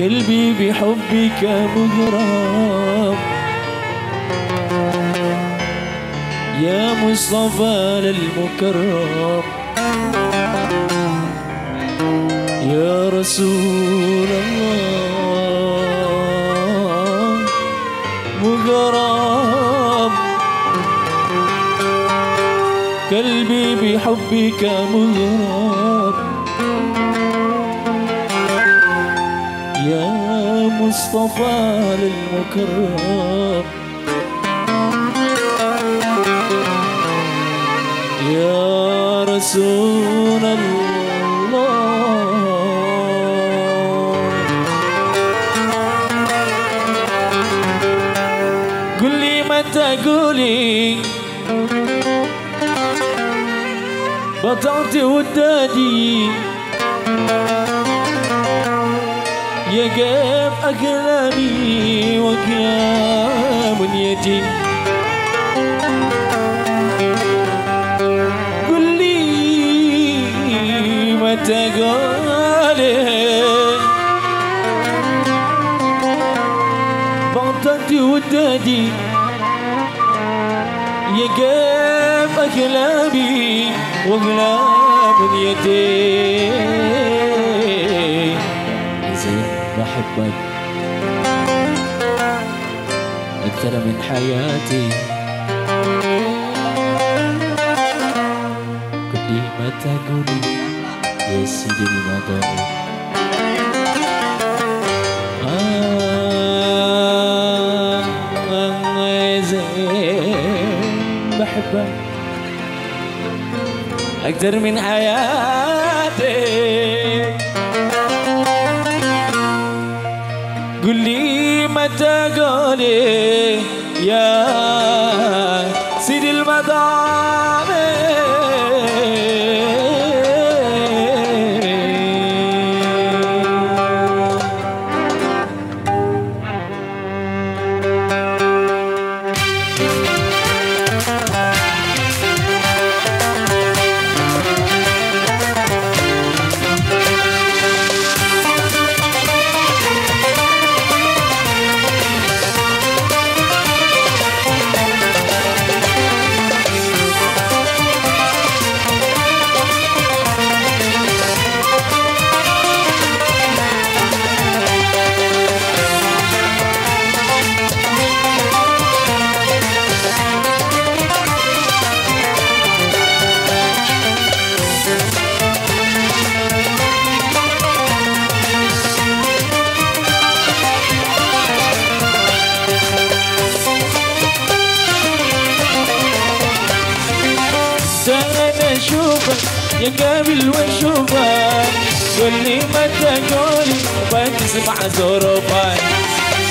قلبي بحبك مغرم يا مصطفى للمكرم. يا رسول الله مغرم قلبي بحبك مغرم مصطفى للمكرم يا رسول الله. قل لي متى قولي. بطلت ودادي. يا قيف أكلامي وكلام نيتي قل لي متى قالي؟ بطلت ودادي. يا قيف أكلامي وكلام نيتي زين. بحبك أكثر من حياتي. كل ما تقولي يا سيدي المطر آه بحبك من حياتي. لي متى قولي يا سيدي المدام. يا قابل واشوفك قول لي متى قولي بتسمع ظروفك.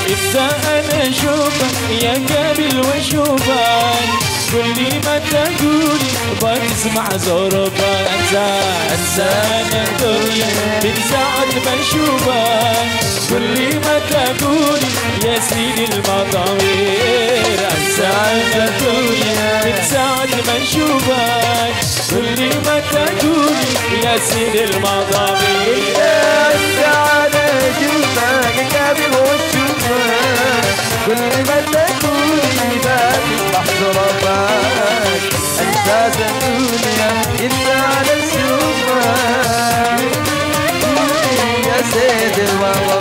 انت أنا أشوفك يا قابل واشوفك قول لي متى قولي بتسمع ظروفك أنسى أنسى أنا الدنيا من ساعة ما اشوفك قول لي متى قولي يا سيدي المطاوير أنسى أنا الدنيا من ساعة ما اشوفك قول لي متى قولي يا سيدي المطاوير السعادة اشوفك قابل واشوفك كل ما انساس الدنيا انت على اشوفك يا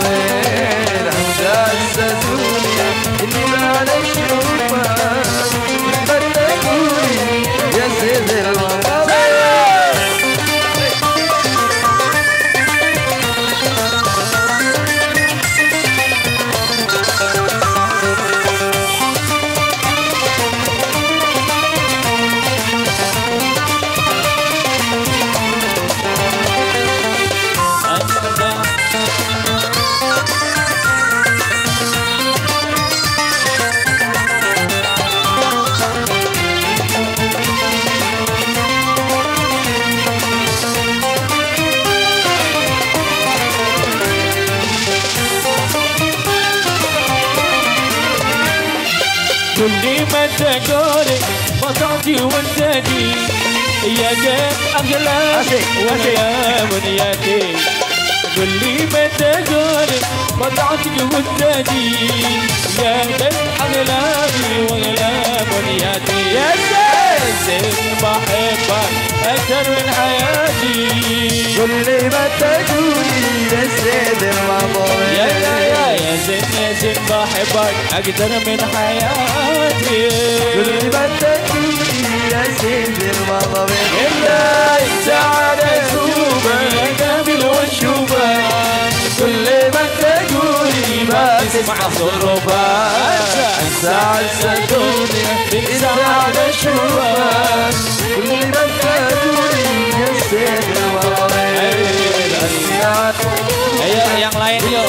تقولي بطاطي وانتدي يا جاب أغلى. ويا منياتي كل ما تقولي ودعتك ودادي يا بنت أغلامي وأغلام ونياتي يا زين بحبك أكثر من حياتي. كل ما تقولي يا سيد يا يا زين بحبك أكثر من حياتي. تقولي يا سيد الماضي إلا أنت على سوبك قابل وشوفك كل ما تقولي ما تسمع ظروفك الدنيا تنسى على شوفك كل ما تقولي يا سيد الماضي Ayo yang lain yuk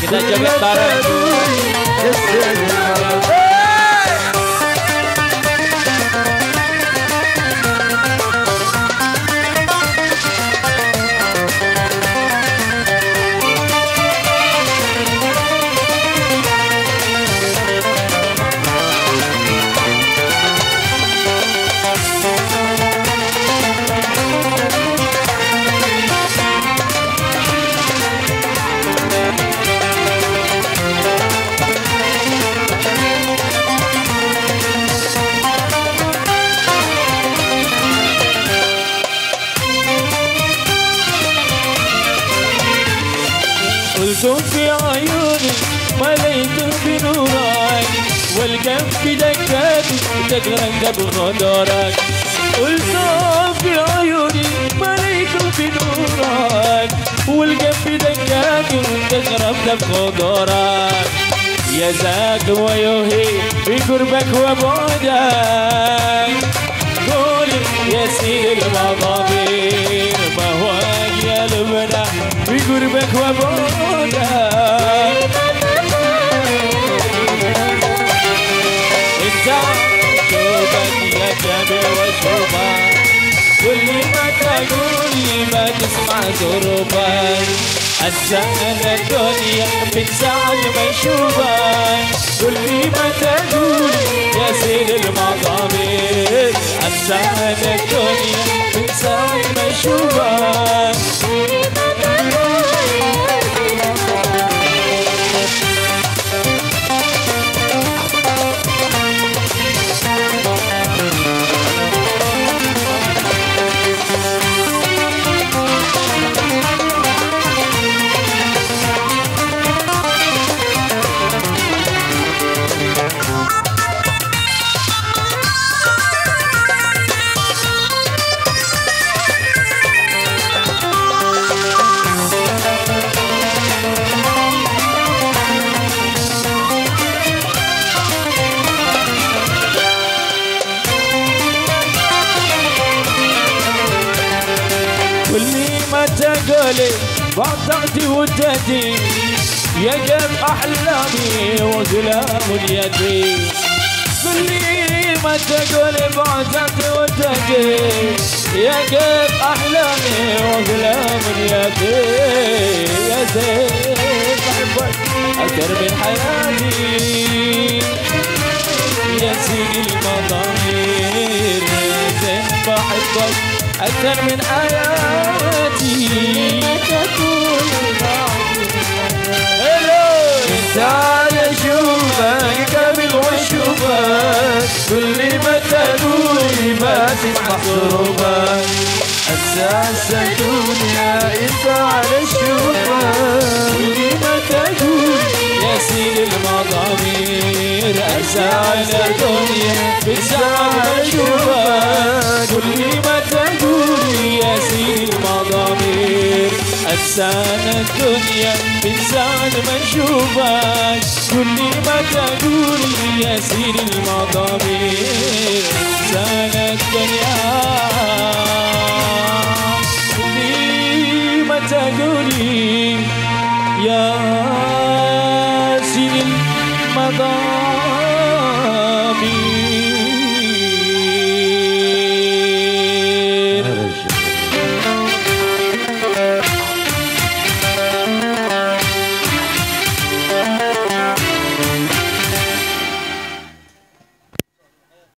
Kita joget bareng. قلت في عيوني مليت بنورك والقلب في دكاتي تقرن بغدرك قلت في عيوني مليت بنورك والقلب دكاتي تقرب بغدرك يا زاك ويوهي بقربك وبعدك قولي يا سيد المضامير ما هو قلبنا بقربك وبعدك انت شوفك يا جميل وشوفك كل ما تقولي ما تسمع ظروفك أنسى الدنيا من ساعة ما اشوفك كل ما تقولي يا سيد المضامير أنسى الدنيا من ساعة ما اشوفك تقولي بعطتي ودتي يا قلب أحلامي وظلام يدي. كل ما تقولي بعطتي ودتي يا قلب أحلامي وظلام يدي. يا زين بحبك أكثر من حياتي. يا سيدي المضامير يا زين بحبك أكثر من آياتي. تعال اشوفك قبل واشوفك كل ما تقولي ما تسمع ظروفك أساس الدنيا انت على اشوفك كل ما تقول ليل المضامير أسعى الدنيا بسعى أشوفك كل ما تقولي يا سيد المضامير أسعى الدنيا بسعى ما أشوفك كل ما تقولي يا سيد المضامير أسعى الدنيا. كل ما تقولي يا Father.